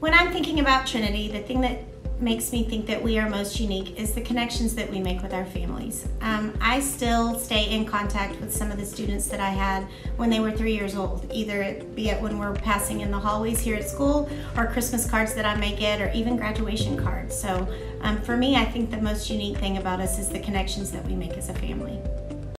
When I'm thinking about Trinity, the thing that makes me think that we are most unique is the connections that we make with our families. Um, I still stay in contact with some of the students that I had when they were three years old, either it be it when we're passing in the hallways here at school or Christmas cards that I may get or even graduation cards. So um, for me, I think the most unique thing about us is the connections that we make as a family.